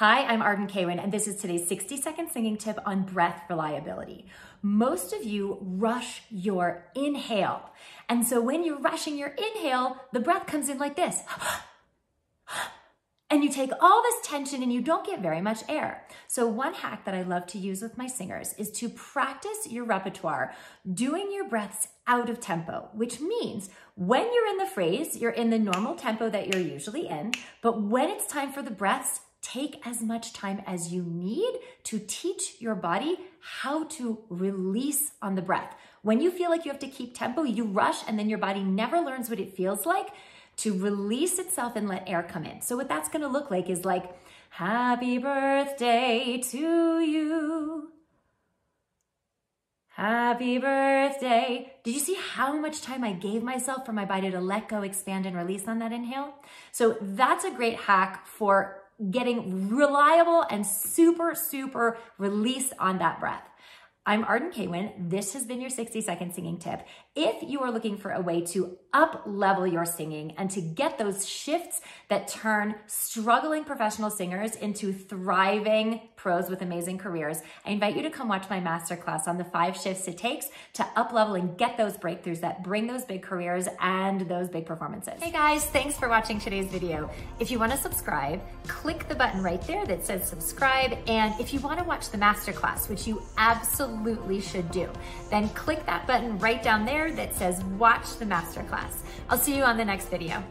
Hi, I'm Arden Kaywin, and this is today's 60 second singing tip on breath reliability. Most of you rush your inhale. And so when you're rushing your inhale, the breath comes in like this. And you take all this tension and you don't get very much air. So one hack that I love to use with my singers is to practice your repertoire doing your breaths out of tempo, which means when you're in the phrase, you're in the normal tempo that you're usually in, but when it's time for the breaths, take as much time as you need to teach your body how to release on the breath. When you feel like you have to keep tempo, you rush and then your body never learns what it feels like to release itself and let air come in. So what that's going to look like is like, happy birthday to you. Happy birthday. Did you see how much time I gave myself for my body to let go, expand, and release on that inhale? So that's a great hack for getting reliable and super, super release on that breath. I'm Arden Kaywin. This has been your 60 second singing tip. If you are looking for a way to up level your singing and to get those shifts that turn struggling professional singers into thriving pros with amazing careers, I invite you to come watch my masterclass on the five shifts it takes to up level and get those breakthroughs that bring those big careers and those big performances. Hey guys, thanks for watching today's video. If you want to subscribe, click the button right there that says subscribe. And if you want to watch the masterclass, which you absolutely absolutely should do. Then click that button right down there that says watch the masterclass. I'll see you on the next video.